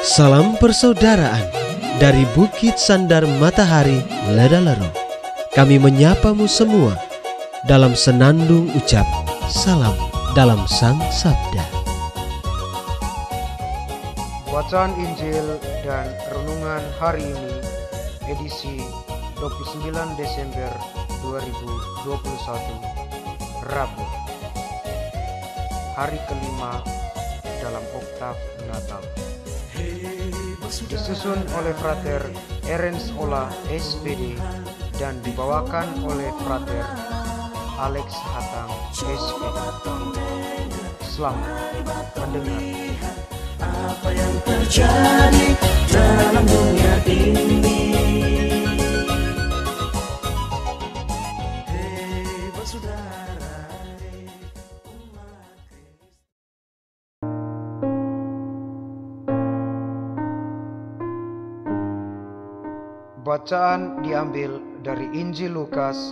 Salam persaudaraan dari Bukit Sandar Matahari Ledalero. Kami menyapamu semua dalam senandung ucap salam dalam Sang Sabda. Bacaan Injil dan Renungan hari ini edisi 29 Desember 2021 Rabu Hari kelima dalam oktav Natal Disusun oleh Frater Ernst Ola SPD dan dibawakan oleh Frater Alex Hatang SPD Selamat mendengar. Apa yang terjadi dalam dunia ini Bacaan diambil dari Injil Lukas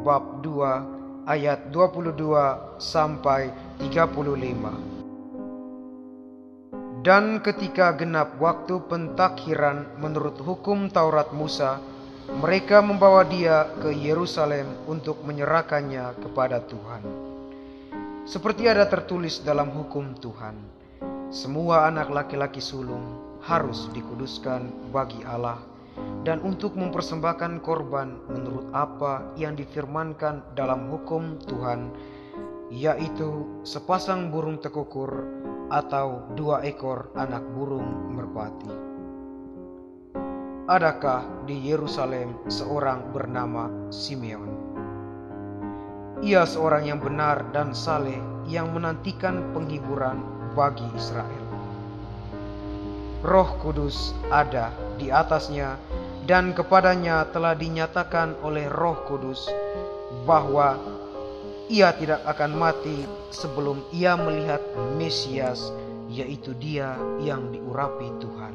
bab 2 ayat 22 sampai 35. Dan ketika genap waktu pentakhiran menurut hukum Taurat Musa, mereka membawa dia ke Yerusalem untuk menyerahkannya kepada Tuhan. Seperti ada tertulis dalam hukum Tuhan, semua anak laki-laki sulung harus dikuduskan bagi Allah dan untuk mempersembahkan korban menurut apa yang difirmankan dalam hukum Tuhan, yaitu sepasang burung tekukur atau dua ekor anak burung merpati. Adakah di Yerusalem seorang bernama Simeon? Ia seorang yang benar dan saleh yang menantikan penghiburan bagi Israel. Roh Kudus ada di atasnya dan kepadanya telah dinyatakan oleh Roh Kudus bahwa ia tidak akan mati sebelum ia melihat Mesias yaitu dia yang diurapi Tuhan.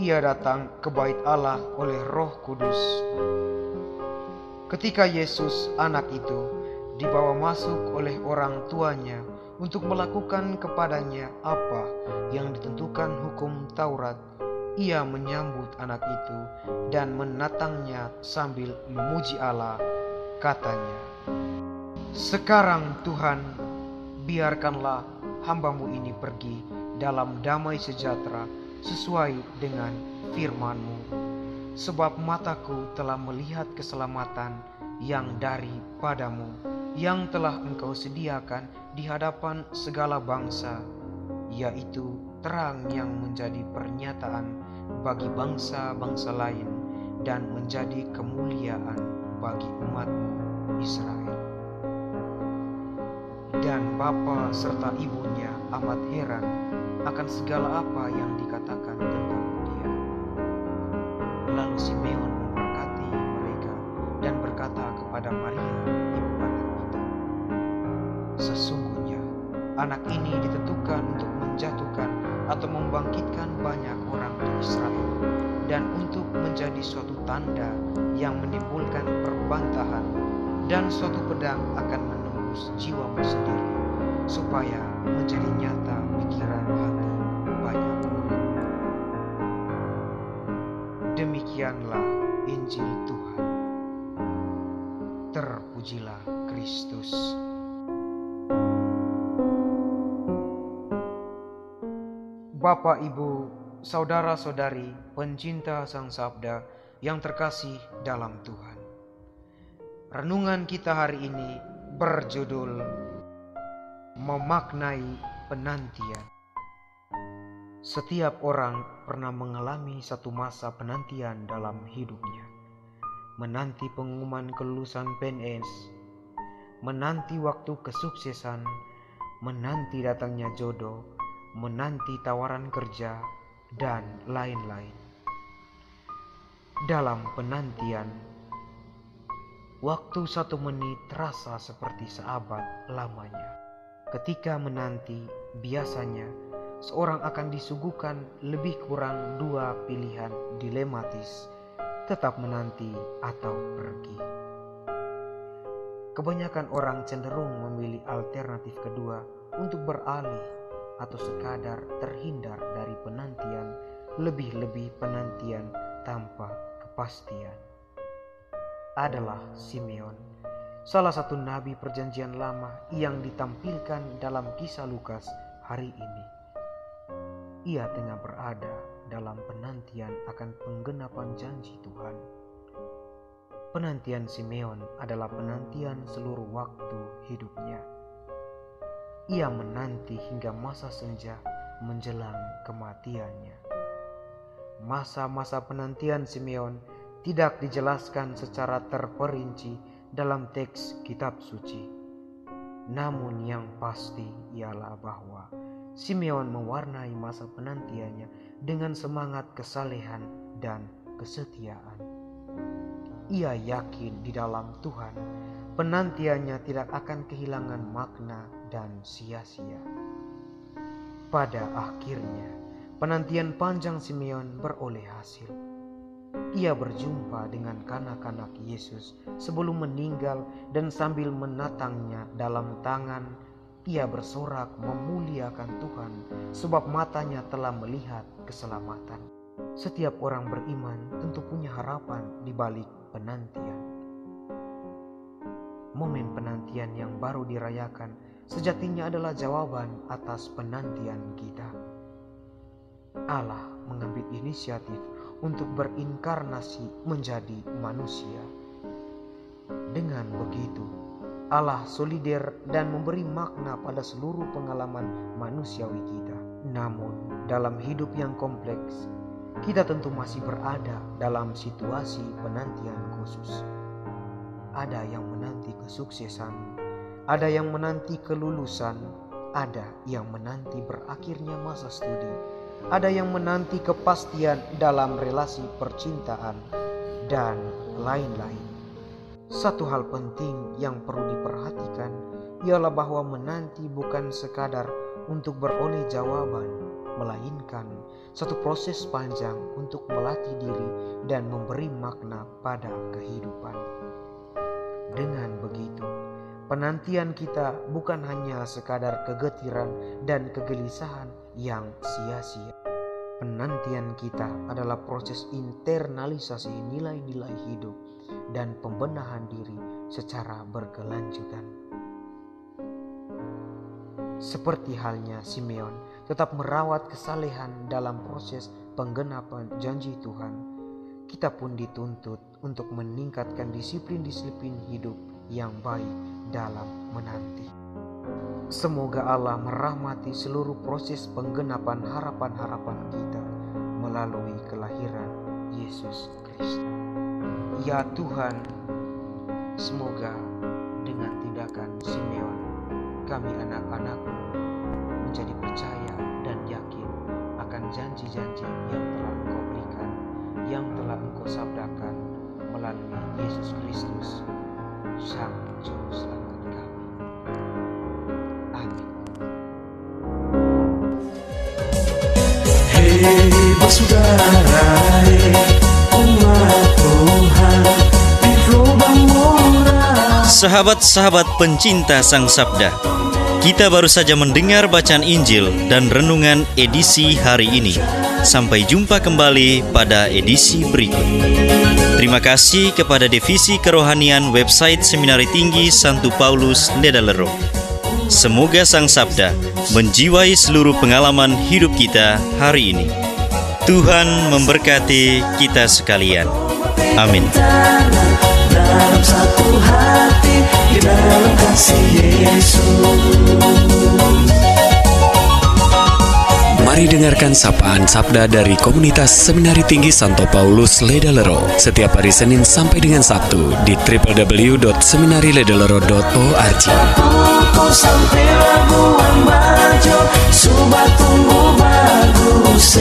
Ia datang ke bait Allah oleh Roh Kudus. Ketika Yesus anak itu dibawa masuk oleh orang tuanya untuk melakukan kepadanya apa yang ditentukan hukum Taurat, ia menyambut anak itu dan menatangnya sambil memuji Allah. Katanya, "Sekarang Tuhan, biarkanlah hambamu ini pergi dalam damai sejahtera sesuai dengan firman-Mu, sebab mataku telah melihat keselamatan yang daripadamu, yang telah Engkau sediakan di hadapan segala bangsa, yaitu terang yang menjadi pernyataan bagi bangsa-bangsa lain dan menjadi kemuliaan bagi umatmu Israel. Dan bapa serta ibunya amat heran akan segala apa yang dikatakan tentang dia. Lalu Simeon memberkati mereka dan berkata kepada Maria, Sesungguhnya anak ini ditentukan untuk menjatuhkan atau membangkitkan banyak orang di Israel dan untuk menjadi suatu tanda yang menimbulkan perbantahan dan suatu pedang akan menembus jiwamu sendiri supaya menjadi nyata pikiran hati banyak orang. Demikianlah Injil Tuhan. Terpujilah Kristus. Bapak, Ibu, saudara-saudari, pencinta Sang Sabda yang terkasih dalam Tuhan. Renungan kita hari ini berjudul Memaknai Penantian. Setiap orang pernah mengalami satu masa penantian dalam hidupnya. Menanti pengumuman kelulusan PNS, menanti waktu kesuksesan, menanti datangnya jodoh, menanti tawaran kerja, dan lain-lain. Dalam penantian, waktu satu menit terasa seperti seabad lamanya. Ketika menanti, biasanya seorang akan disuguhkan lebih kurang dua pilihan dilematis, tetap menanti atau pergi. Kebanyakan orang cenderung memilih alternatif kedua untuk beralih atau sekadar terhindar dari penantian, lebih-lebih penantian tanpa kepastian. Adalah Simeon, salah satu nabi perjanjian lama yang ditampilkan dalam kisah Lukas hari ini. Ia tengah berada dalam penantian akan penggenapan janji Tuhan. Penantian Simeon adalah penantian seluruh waktu hidupnya. Ia menanti hingga masa senja menjelang kematiannya. Masa-masa penantian Simeon tidak dijelaskan secara terperinci dalam teks kitab suci. Namun yang pasti ialah bahwa Simeon mewarnai masa penantiannya dengan semangat kesalehan dan kesetiaan. Ia yakin di dalam Tuhan, penantiannya tidak akan kehilangan makna dan sia-sia. Pada akhirnya, penantian panjang Simeon beroleh hasil. Ia berjumpa dengan kanak-kanak Yesus sebelum meninggal dan sambil menatangnya dalam tangan, ia bersorak memuliakan Tuhan sebab matanya telah melihat keselamatan. Setiap orang beriman tentu punya harapan di balik penantian. Momen penantian yang baru dirayakan sejatinya adalah jawaban atas penantian kita. Allah mengambil inisiatif untuk berinkarnasi menjadi manusia. Dengan begitu, Allah solider dan memberi makna pada seluruh pengalaman manusiawi kita. Namun, dalam hidup yang kompleks, kita tentu masih berada dalam situasi penantian khusus. Ada yang menanti kesuksesan, ada yang menanti kelulusan, ada yang menanti berakhirnya masa studi, ada yang menanti kepastian dalam relasi percintaan, dan lain-lain. Satu hal penting yang perlu diperhatikan ialah bahwa menanti bukan sekadar untuk beroleh jawaban, melainkan satu proses panjang untuk melatih diri dan memberi makna pada kehidupan. Dengan begitu, penantian kita bukan hanya sekadar kegetiran dan kegelisahan yang sia-sia. Penantian kita adalah proses internalisasi nilai-nilai hidup dan pembenahan diri secara berkelanjutan. Seperti halnya Simeon tetap merawat kesalehan dalam proses penggenapan janji Tuhan, kita pun dituntut untuk meningkatkan disiplin-disiplin hidup yang baik dalam menanti. Semoga Allah merahmati seluruh proses penggenapan harapan-harapan kita melalui kelahiran Yesus Kristus. Ya Tuhan, semoga dengan tindakan Simeon, kami anak-anakmu menjadi percaya dan yakin akan janji-janji Sahabat-sahabat pencinta Sang Sabda, kita baru saja mendengar bacaan Injil dan renungan edisi hari ini. Sampai jumpa kembali pada edisi berikut. Terima kasih kepada Divisi Kerohanian website Seminari Tinggi Santo Paulus Ledalero. Semoga Sang Sabda menjiwai seluruh pengalaman hidup kita hari ini. Tuhan memberkati kita sekalian. Amin. dalam satu hati di dalam kasih Yesus. Mari dengarkan sapaan sabda dari komunitas Seminari Tinggi Santo Paulus Ledalero setiap hari Senin sampai dengan Sabtu di bajo Subat tunggu bagus